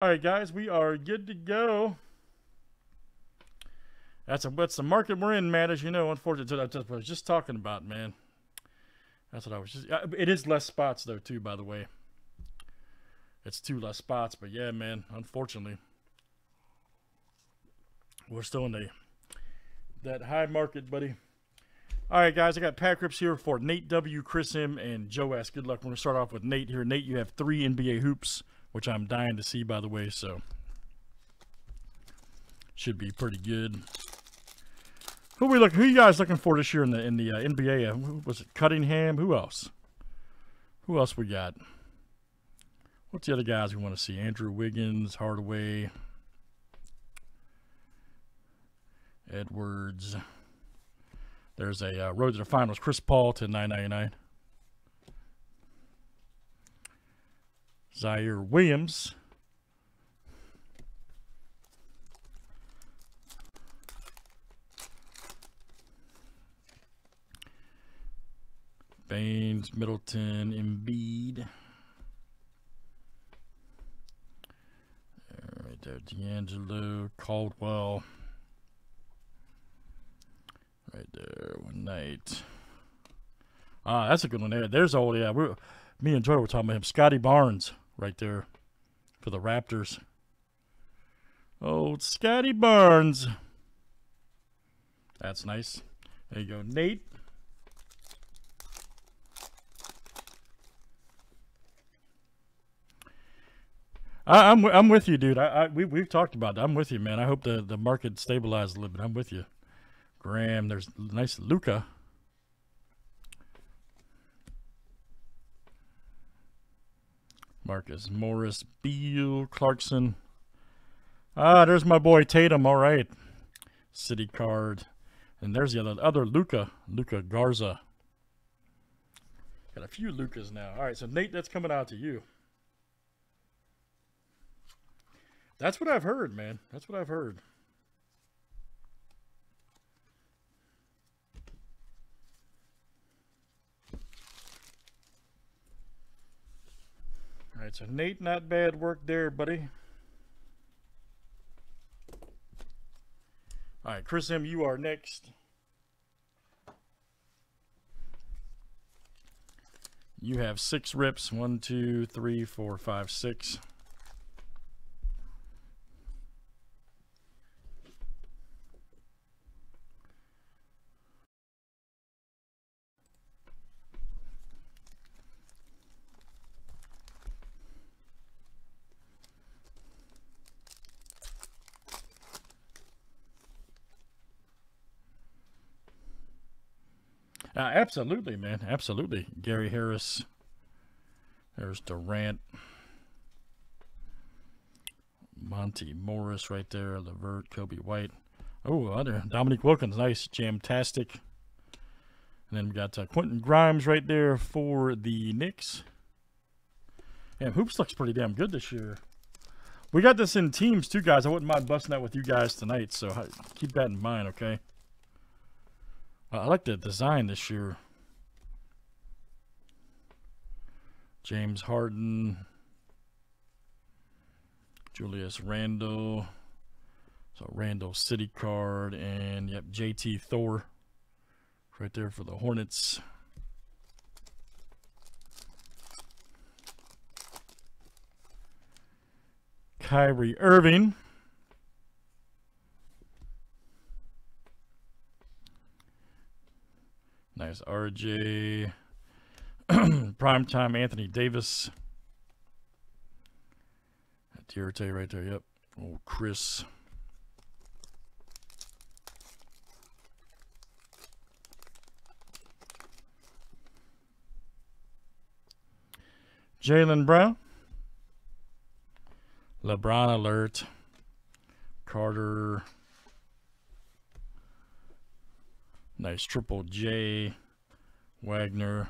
All right, guys, we are good to go. That's a that's the market we're in, man. As you know, unfortunately, that's what I was just talking about, man. That's what I was just. Uh, it is less spots though, too. By the way, it's two less spots, but yeah, man. Unfortunately, we're still in the that high market, buddy. All right, guys, I got pack rips here for Nate W, Chris M, and Joe S. Good luck. We're gonna start off with Nate here. Nate, you have three NBA hoops, which I'm dying to see, by the way. So should be pretty good. Who we look? Who you guys looking for this year in the in the uh, NBA? Uh, was it Cunningham? Who else? Who else we got? What's the other guys we want to see? Andrew Wiggins, Hardaway, Edwards. There's a uh, road to the finals. Chris Paul to 999. Ziaire Williams Baines, Middleton, Embiid. Right there, D'Angelo, Caldwell. Right there, one night. Ah, that's a good one there. There's old, yeah. We're, me and Joy were talking about him. Scottie Barnes, right there, for the Raptors. Oh, Old Scottie Barnes. That's nice. There you go, Nate. I, am I'm, I'm with you, dude. I, I we we've talked about that. I'm with you, man. I hope the the market stabilizes a little bit. I'm with you, Graham. There's nice Luka. Marcus Morris, Beal, Clarkson. Ah, there's my boy Tatum. All right, city card, and there's the other other Luca, Luka Garza. Got a few Lukas now. All right, so Nate, that's coming out to you. That's what I've heard, man. That's what I've heard. Right, so Nate, not bad work there, buddy. All right, Chris M, you are next. You have six rips. One, two, three, four, five, six. Uh, absolutely, man. Absolutely. Gary Harris. There's Durant. Monte Morris right there. Levert, Coby White. Oh, other Dominique Wilkins. Nice. Jamtastic. And then we got uh, Quentin Grimes right there for the Knicks. And Hoops looks pretty damn good this year. We got this in teams too, guys. I wouldn't mind busting that with you guys tonight, so keep that in mind, okay? I like the design this year. James Harden, Julius Randle, so Randle City card, and yep, JT Thor right there for the Hornets. Kyrie Irving. Nice RJ. Primetime Anthony Davis. Dierte right there. Yep. Oh, Chris. Jaylen Brown. LeBron alert. Carter. Nice triple J. Wagner.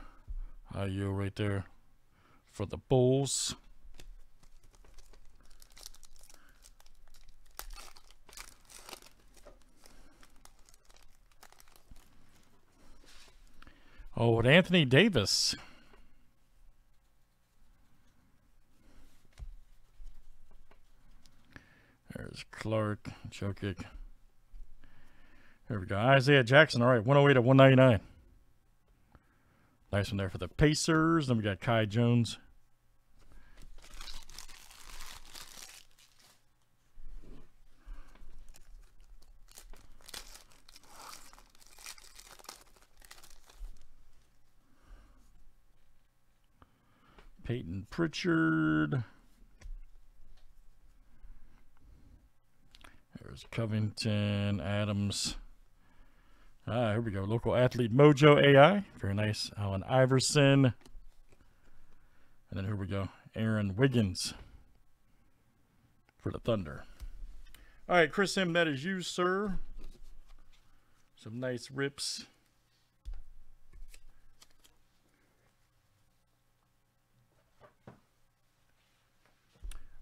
Ayo right there for the Bulls. Oh, Anthony Davis. There's Clark, Jokic. There we go. Isaiah Jackson. All right, 108 to 199. Nice one there for the Pacers. Then we got Kai Jones. Payton Pritchard. There's Covington, Adams. Ah, here we go. Local athlete Mojo AI. Very nice. Allen Iverson. And then here we go. Aaron Wiggins for the Thunder. All right, Chris M, that is you, sir. Some nice rips.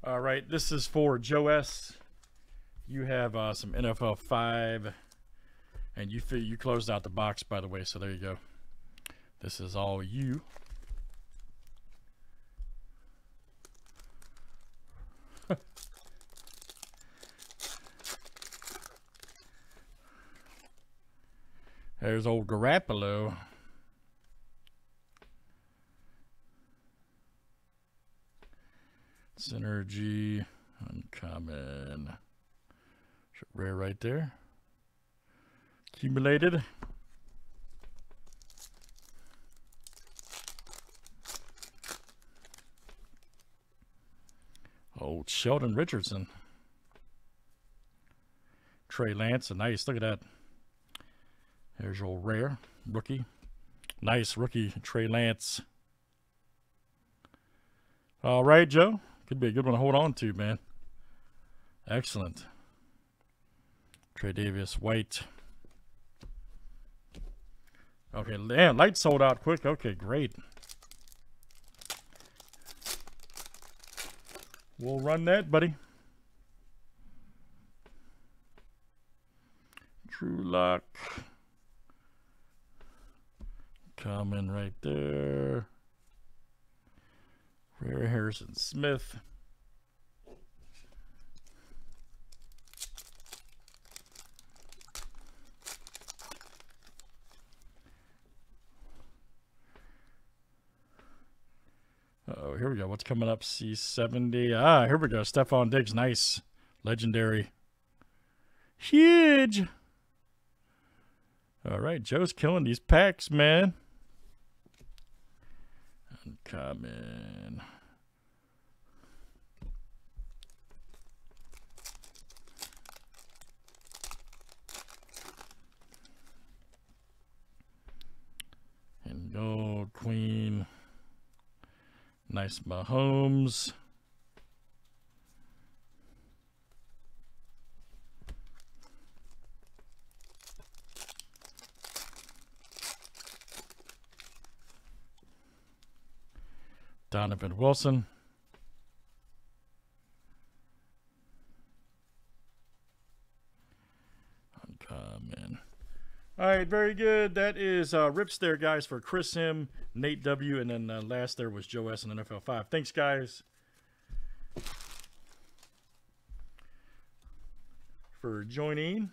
All right, this is for Joe S. You have uh, some NFL 5, and you you closed out the box, by the way, so there you go. This is all you. There's old Garoppolo. Synergy, uncommon. Rare right there. Accumulated. Old Sheldon Richardson. Trey Lance, a nice, look at that. There's your rare rookie. Nice rookie, Trey Lance. All right, Joe. Could be a good one to hold on to, man. Excellent. Tre'Davious White. Okay, man, light sold out quick. Okay, great. We'll run that, buddy. Drew Lock. Coming right there. Rare Harrison Smith. Here we go. What's coming up? C70. Ah, here we go. Stefon Diggs. Nice. Legendary. Huge. All right. Joe's killing these packs, man. Uncommon. And Nice Mahomes. Donovan Wilson. Uncommon. All right, very good. That is uh, rips there, guys, for Chris M, Nate W, and then uh, last there was Joe S and NFL 5. Thanks, guys, for joining.